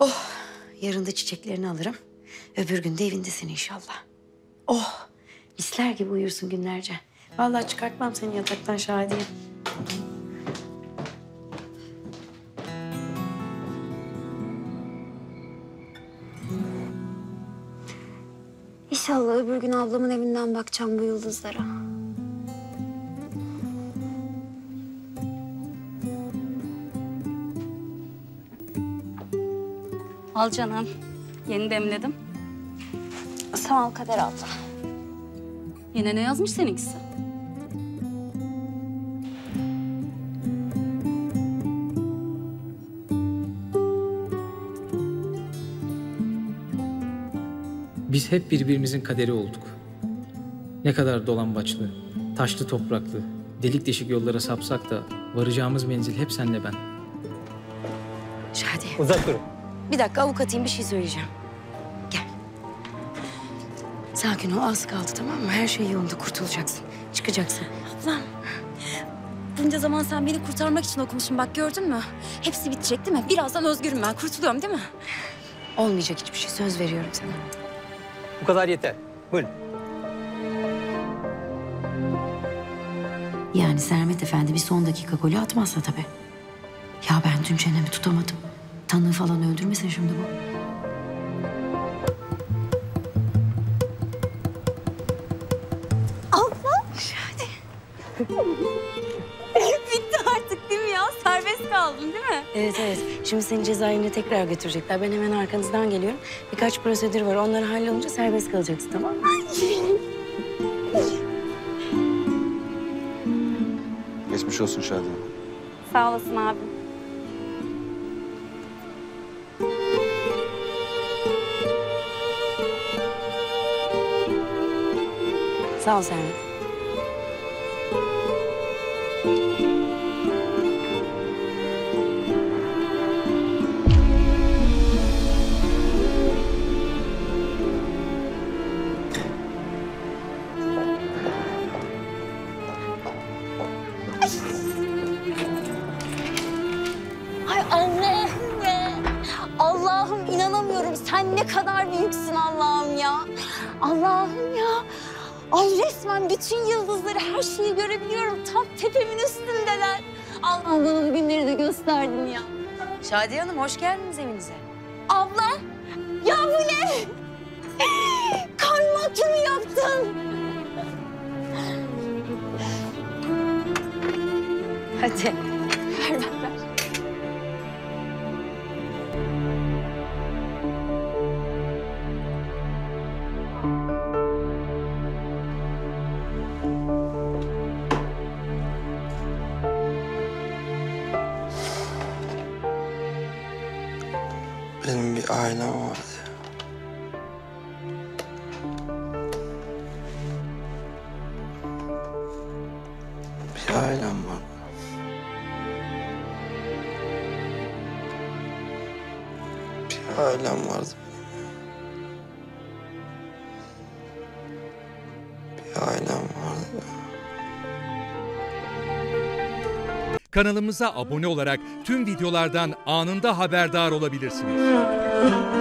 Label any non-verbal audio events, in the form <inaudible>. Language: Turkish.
Oh, yarın da çiçeklerini alırım. Öbür gün de evindesin inşallah. Oh, misler gibi uyursun günlerce. Vallahi çıkartmam seni yataktan Şadiye. İnşallah öbür gün ablamın evinden bakacağım bu yıldızlara. Al canım. Yeni demledim. Sağ ol Kader abla. Yine ne yazmış seninkisi? Biz hep birbirimizin kaderi olduk. Ne kadar dolambaçlı, taşlı topraklı, delik deşik yollara sapsak da varacağımız menzil hep senle ben. Şadiye. Uzak durun. Bir dakika avukatıyım bir şey söyleyeceğim. Gel. Sakin ol az kaldı tamam mı? Her şey yolunda kurtulacaksın. Çıkacaksın. Ablam. Bunca zaman sen beni kurtarmak için okumuşsun bak gördün mü? Hepsi bitecek değil mi? Birazdan özgürüm ben. Kurtuluyorum değil mi? Olmayacak hiçbir şey söz veriyorum sana. Bu kadar yeter. Buyurun. Yani Sermet Efendi bir son dakika golü atmazsa tabii. Ya ben dün çenemi tutamadım. Tanığı falan öldürmesin şimdi bu. <laughs> Bitti artık değil mi ya? Serbest kaldın değil mi? Evet evet. Şimdi seni cezaevine tekrar götürecekler. Ben hemen arkanızdan geliyorum. Birkaç prosedür var. Onları hallolunca serbest kalacaksın tamam mı? Geçmiş olsun Şadiye. Sağ olasın abi. Sağ ol Sermet. Ay ya. Allah'ım inanamıyorum. Sen ne kadar büyüksün Allah'ım ya. Allah'ım ya. Ay resmen bütün yıldızları, her şeyi görebiliyorum. Tam tepemin üstündeler. Allah'ım bana bu günleri de gösterdin ya. Şadiye Hanım hoş geldiniz evinize. Abla, ya bu ne? Kaymaklı mı yaptın? Hadi. Bir ailem vardı. Bir ailem var. Bir ailem vardı. Bir ailem vardı. Kanalımıza abone olarak tüm videolardan anında haberdar olabilirsiniz. 음